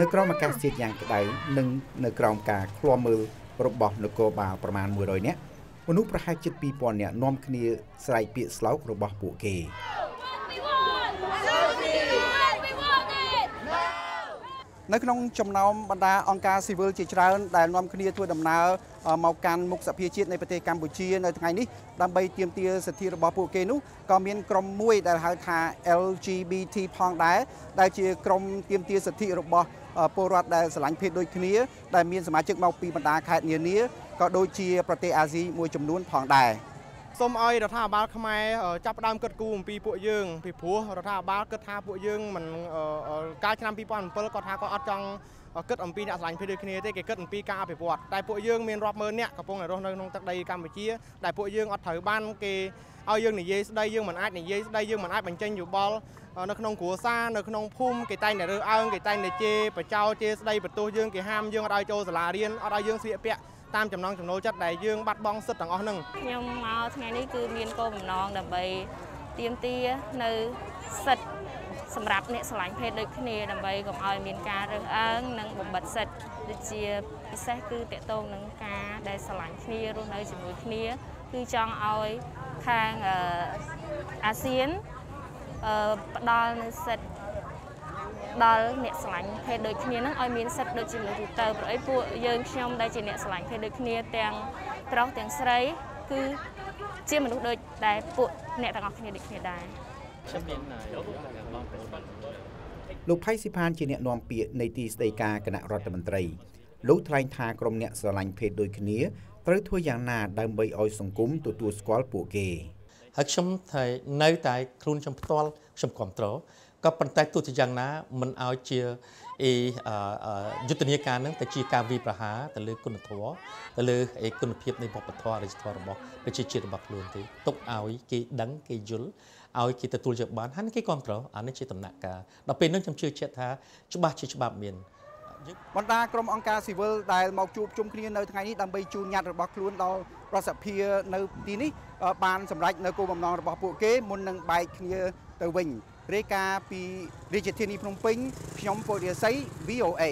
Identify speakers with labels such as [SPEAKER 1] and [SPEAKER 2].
[SPEAKER 1] នៅក្រោមអាកាសធាតុយ៉ាងក្តៅនិងនៅក្រោមការឃ្លាំមើលរបស់នគរបាលប្រមាណ100នាក់មនុស្សប្រហែលជិត2000នាក់នាំគ្នាស្រែកពាក្យស្លោករបស់ពួកគេ នៅក្នុងចំណោមបណ្ដាអង្គការស៊ីវិលជាច្រើនដែលនាំគ្នាធ្វើដំណើរមកកាន់មុខសភាជាតិនៃប្រទេសកម្ពុជានៅថ្ងៃនេះដើម្បីទាមទារសិទ្ធិរបស់ពួកគេនោះក៏មានក្រុមមួយដែលហៅថា LGBT ផងដែរដែលជាក្រុមទាមទារសិទ្ធិរបស់ពលរដ្ឋដែលស្រឡាញ់ភេទដូចគ្នាដែលមានសមាជិកមកពីបណ្ដាខេត្តនានាក៏ដូចជាប្រទេសអាស៊ីមួយចំនួនផងដែរ
[SPEAKER 2] សូមឲ្យរដ្ឋាភិបាលខ្មែរចាប់ផ្ដើមគិតគូរអំពីពួកយើងពីព្រោះរដ្ឋាភិបាលគិតថាពួកយើងមិនកាលឆ្នាំ2007គាត់ថាគាត់អត់ចង់គិតអំពីអ្នកស្រឡាញ់ភេទដូចគ្នាទេគេគិតអំពីការអភិវឌ្ឍតែពួកយើងមានរាប់ម៉ឺនអ្នកកំពុងតែរស់នៅក្នុងទឹកដីកម្ពុជាដែលពួកយើងអត់ត្រូវបានគេឲ្យយើងនិយាយស្ដីយើងមិនអាចនិយាយស្ដីយើងមិនអាចបញ្ចេញយោបល់នៅក្នុងគ្រួសារនៅក្នុងភូមិគេតែងតែរើសអើងគេតែងតែជេរបចោជេរស្ដីបន្ទោសយើងគេហាមយើងអត់ឲ្យចូលសាលារៀនអត់ឲ្យយើងស្លៀកពាក់ តាមចំណងចំណូលចិត្តដែលយើងបាត់បង់សិទ្ធិទាំងអស់ហ្នឹង
[SPEAKER 3] ខ្ញុំមកថ្ងៃនេះគឺមានគោលបំណងដើម្បីទៀមទានៅសិទ្ធិសម្រាប់អ្នកស្រឡាញ់ភេទដូចគ្នាដើម្បីកុំឲ្យមានការរើសអើងនិងបំបិទសិទ្ធិដូចជាពិសេសគឺតកតងនឹងការដែលស្រឡាញ់គ្នារស់នៅជាមួយគ្នាគឺចង់ឲ្យខាងអាស៊ានផ្ដល់នូវសិទ្ធិ ដល់អ្នកស្រឡាញ់ភេទដូចគ្នានឹងឲ្យមានសិទ្ធិដូចជាមនុស្សទូទៅព្រោះអីពួកយើងខ្ញុំដែលជាអ្នកស្រឡាញ់ភេទដូចគ្នាទាំងប្រុសទាំងស្រីគឺជាមនុស្សដូចដែលពួកអ្នកទាំងអស់គ្នាដូចគ្នាដែរខ្ញុំមាន
[SPEAKER 1] លោកផៃស៊ីផានជាអ្នកនាំពាក្យនៃទីស្តីការគណៈរដ្ឋមន្ត្រីលោកថ្លែងថាក្រុមអ្នកស្រឡាញ់ភេទដូចគ្នាត្រូវធ្វើយ៉ាងណាដើម្បីឲ្យសង្គមទទួលស្គាល់ពួកគេ
[SPEAKER 4] ហើយខ្ញុំថានៅតែខ្លួនខ្ញុំផ្ទាល់ខ្ញុំគ្រប់គ្រង ក៏ប៉ុន្តែទោះជាយ៉ាងណាមិនឲ្យជាអីយុទ្ធនាការនឹងតែជាការវិប្រហារទៅលើគុណធម៌ទៅលើអីគុណភាពនៃវប្បធម៌អរិយធម៌របស់ប្រជាជាតិរបស់ខ្លួនទេទុកឲ្យគេដឹងគេយល់ឲ្យគេទទួលយកបានហើយគេគ្រប់គ្រងអានេះជាដំណាក់កាលដល់ពេលនោះខ្ញុំជឿជាក់ថាច្បាស់ជាច្បាប់មាន
[SPEAKER 1] បណ្ដាក្រុមអង្គការស៊ីវិលដែលមកជួបជុំគ្នានៅថ្ងៃនេះដើម្បីជួញញត្តិរបស់ខ្លួនដល់រដ្ឋសភានៅទីនេះបានសម្រេចនៅគោលបំណងរបស់ពួកគេមុននឹងបែកគ្នាទៅវិញ រាយការណ៍ពីរាជធានីភ្នំពេញខ្ញុំពលរាសី VOA